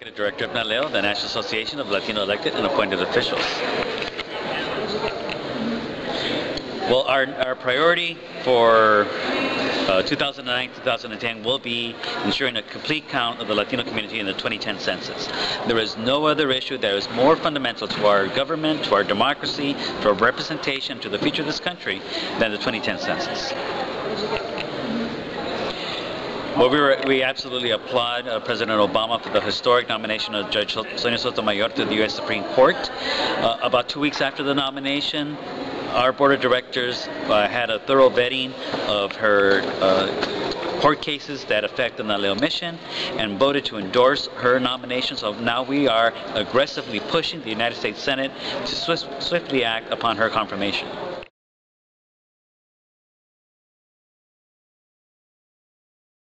Executive Director of NALEO, the National Association of Latino Elected and Appointed Officials. Well, our, our priority for uh, 2009-2010 will be ensuring a complete count of the Latino community in the 2010 census. There is no other issue that is more fundamental to our government, to our democracy, to our representation, to the future of this country than the 2010 census. Well, we, were, we absolutely applaud uh, President Obama for the historic nomination of Judge Sonia Sotomayor to the U.S. Supreme Court. Uh, about two weeks after the nomination, our board of directors uh, had a thorough vetting of her uh, court cases that affect the NALEO mission and voted to endorse her nomination. So now we are aggressively pushing the United States Senate to swiftly act upon her confirmation.